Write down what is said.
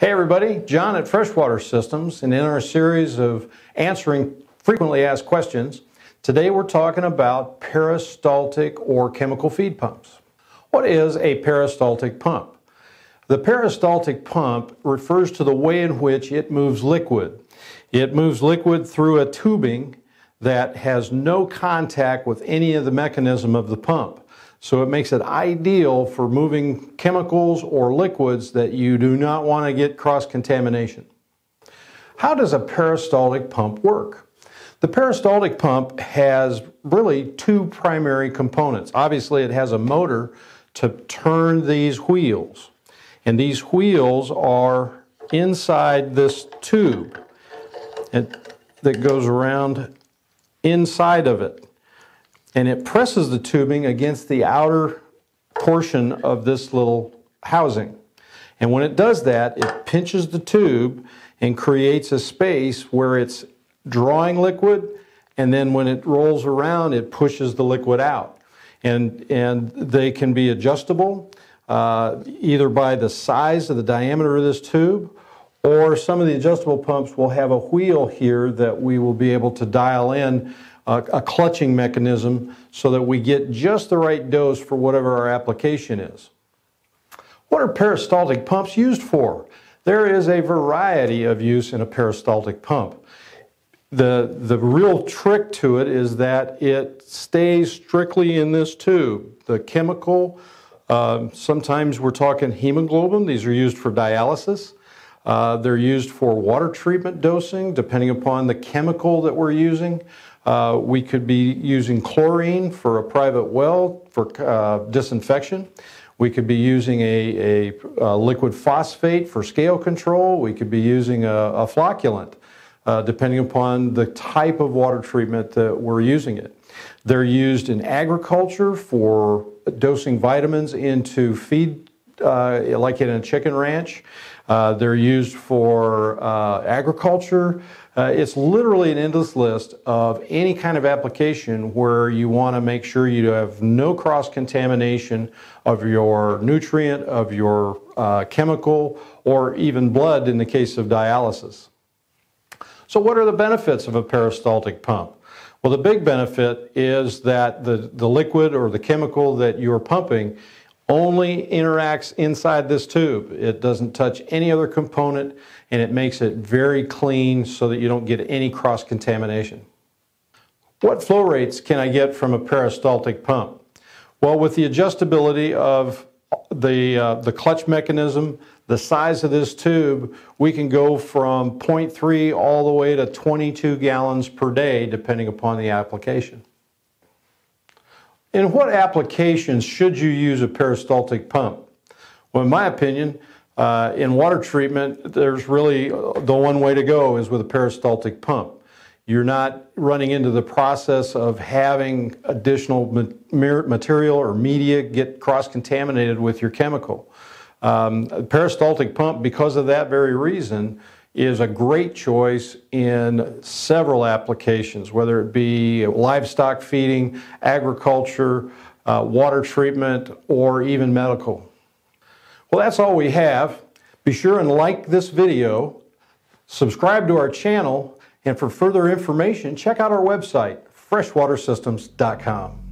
Hey everybody, John at Freshwater Systems, and in our series of answering frequently asked questions, today we're talking about peristaltic or chemical feed pumps. What is a peristaltic pump? The peristaltic pump refers to the way in which it moves liquid. It moves liquid through a tubing that has no contact with any of the mechanism of the pump. So it makes it ideal for moving chemicals or liquids that you do not want to get cross contamination. How does a peristaltic pump work? The peristaltic pump has really two primary components. Obviously, it has a motor to turn these wheels, and these wheels are inside this tube that goes around inside of it and it presses the tubing against the outer portion of this little housing. And when it does that, it pinches the tube and creates a space where it's drawing liquid, and then when it rolls around, it pushes the liquid out. And, and they can be adjustable uh, either by the size of the diameter of this tube, or some of the adjustable pumps will have a wheel here that we will be able to dial in a, a clutching mechanism so that we get just the right dose for whatever our application is. What are peristaltic pumps used for? There is a variety of use in a peristaltic pump. The, the real trick to it is that it stays strictly in this tube. The chemical, uh, sometimes we're talking hemoglobin, these are used for dialysis. Uh, they're used for water treatment dosing, depending upon the chemical that we're using. Uh, we could be using chlorine for a private well for uh, disinfection. We could be using a, a, a, liquid phosphate for scale control. We could be using a, a flocculant, uh, depending upon the type of water treatment that we're using it. They're used in agriculture for dosing vitamins into feed, uh, like in a chicken ranch. Uh, they're used for uh, agriculture. Uh, it's literally an endless list of any kind of application where you want to make sure you have no cross contamination of your nutrient, of your uh, chemical, or even blood in the case of dialysis. So, what are the benefits of a peristaltic pump? Well, the big benefit is that the, the liquid or the chemical that you're pumping only interacts inside this tube. It doesn't touch any other component and it makes it very clean so that you don't get any cross contamination. What flow rates can I get from a peristaltic pump? Well, with the adjustability of the, uh, the clutch mechanism, the size of this tube, we can go from 0.3 all the way to 22 gallons per day, depending upon the application. In what applications should you use a peristaltic pump? Well, in my opinion, uh, in water treatment, there's really uh, the one way to go is with a peristaltic pump. You're not running into the process of having additional material or media get cross contaminated with your chemical. Um, peristaltic pump, because of that very reason, is a great choice in several applications, whether it be livestock feeding, agriculture, uh, water treatment, or even medical. Well, that's all we have. Be sure and like this video, subscribe to our channel, and for further information, check out our website, freshwatersystems.com.